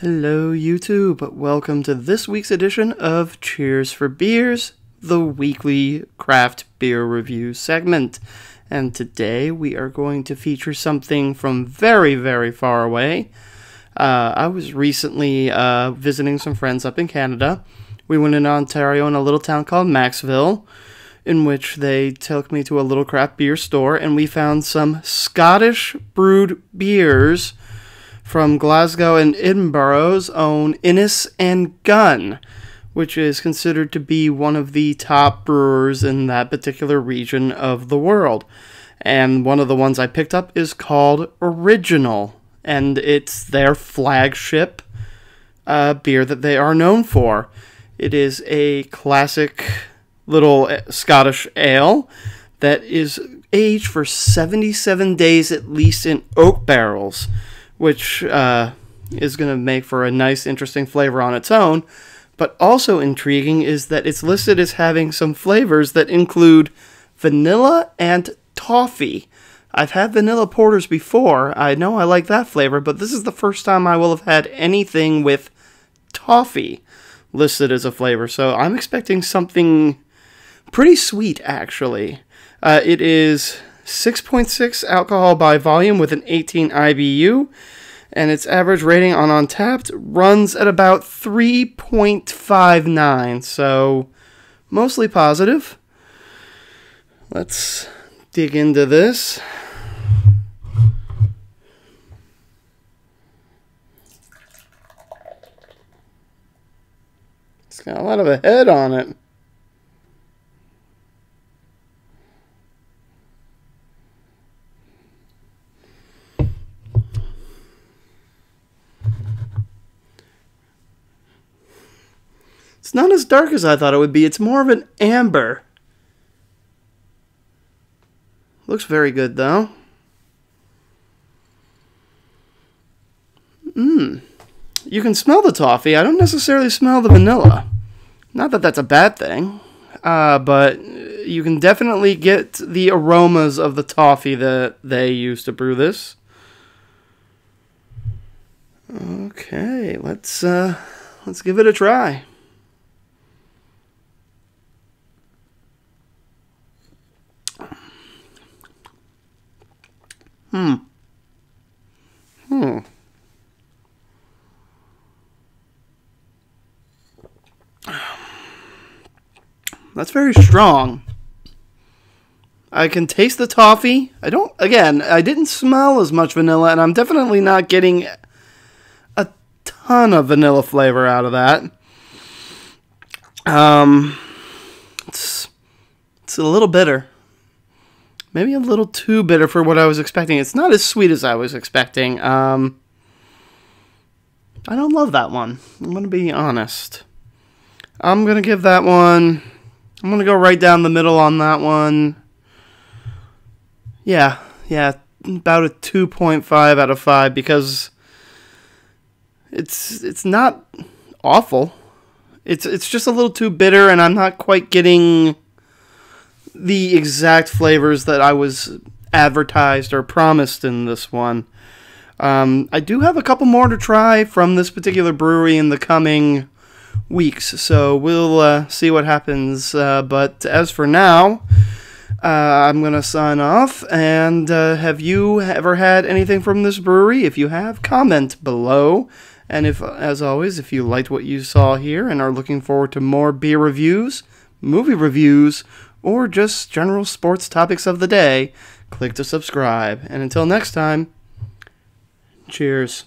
Hello, YouTube. Welcome to this week's edition of Cheers for Beers, the weekly craft beer review segment. And today we are going to feature something from very, very far away. Uh, I was recently uh, visiting some friends up in Canada. We went in Ontario in a little town called Maxville, in which they took me to a little craft beer store, and we found some Scottish brewed beers from Glasgow and Edinburgh's own Innis and Gunn, which is considered to be one of the top brewers in that particular region of the world. And one of the ones I picked up is called Original, and it's their flagship uh, beer that they are known for. It is a classic little uh, Scottish ale that is aged for 77 days at least in oak barrels which uh, is going to make for a nice, interesting flavor on its own. But also intriguing is that it's listed as having some flavors that include vanilla and toffee. I've had vanilla porters before. I know I like that flavor, but this is the first time I will have had anything with toffee listed as a flavor. So I'm expecting something pretty sweet, actually. Uh, it is 6.6 alcohol by volume with an 18 IBU, and its average rating on Untappd runs at about 3.59, so mostly positive. Let's dig into this. It's got a lot of a head on it. It's not as dark as I thought it would be. It's more of an amber. Looks very good though. Mmm. You can smell the toffee. I don't necessarily smell the vanilla. Not that that's a bad thing. Uh, but you can definitely get the aromas of the toffee that they use to brew this. Okay, let's uh, let's give it a try. Hmm. Hmm. That's very strong. I can taste the toffee. I don't, again, I didn't smell as much vanilla, and I'm definitely not getting a ton of vanilla flavor out of that. Um, it's, it's a little bitter maybe a little too bitter for what I was expecting. It's not as sweet as I was expecting. Um, I don't love that one. I'm going to be honest. I'm going to give that one. I'm going to go right down the middle on that one. Yeah, yeah, about a 2.5 out of 5 because it's it's not awful. It's it's just a little too bitter and I'm not quite getting the exact flavors that I was advertised or promised in this one. Um, I do have a couple more to try from this particular brewery in the coming weeks, so we'll uh, see what happens. Uh, but as for now, uh, I'm going to sign off. And uh, have you ever had anything from this brewery? If you have, comment below. And if, as always, if you liked what you saw here and are looking forward to more beer reviews, movie reviews, or just general sports topics of the day, click to subscribe. And until next time, cheers.